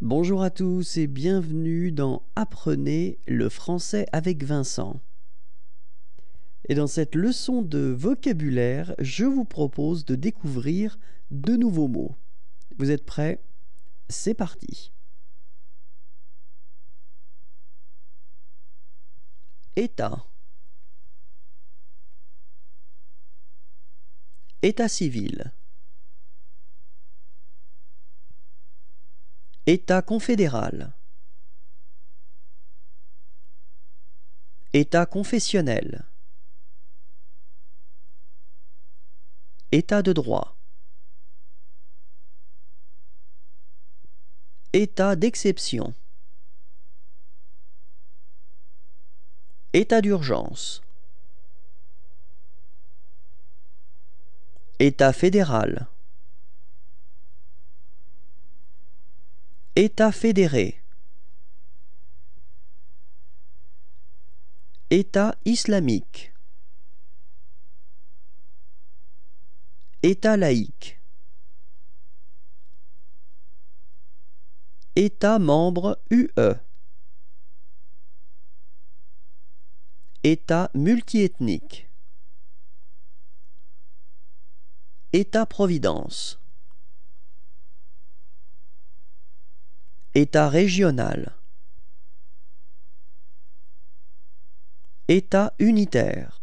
Bonjour à tous et bienvenue dans Apprenez le français avec Vincent. Et dans cette leçon de vocabulaire, je vous propose de découvrir de nouveaux mots. Vous êtes prêts? C'est parti. État. État civil. État confédéral. État confessionnel. État de droit. État d'exception. État d'urgence. État fédéral. État fédéré. État islamique. État laïque. État membre UE. État multiethnique. État-providence. État régional. État unitaire.